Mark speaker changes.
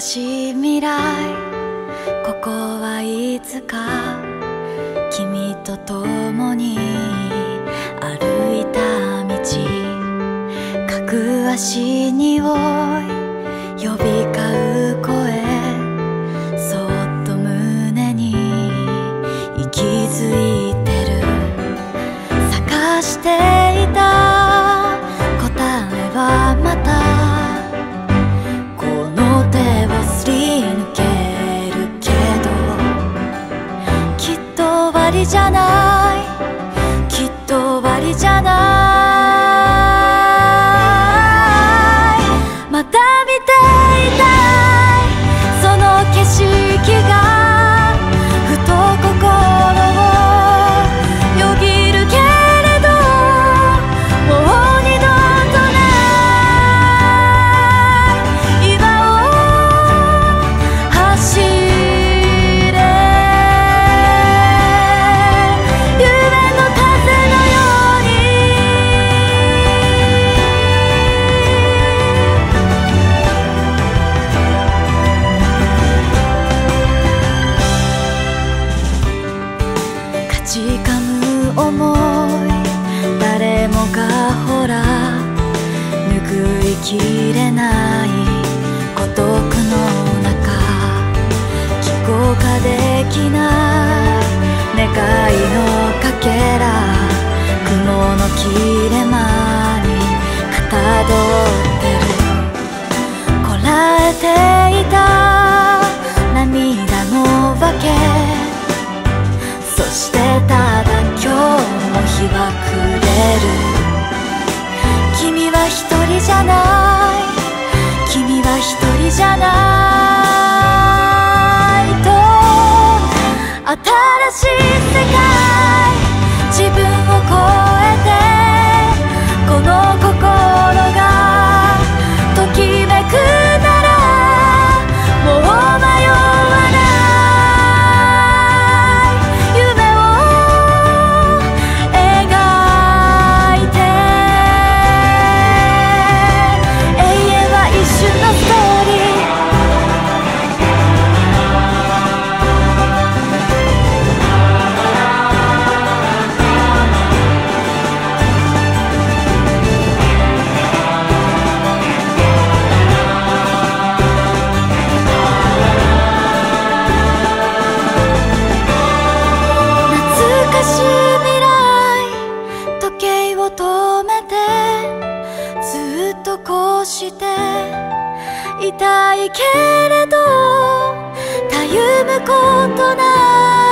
Speaker 1: しい未来。ここはいつか。君と共に。歩いた道。各足におい。呼びがほら拭いきれない孤独の中記号化できない願いのかけら雲の切れ間にかたどってる。こらえていた涙の訳そしてただ今日も日は暮れる。は一人じゃない君は一人じゃない。しい未来時計を止めてずっとこうしていたいけれどたゆむことない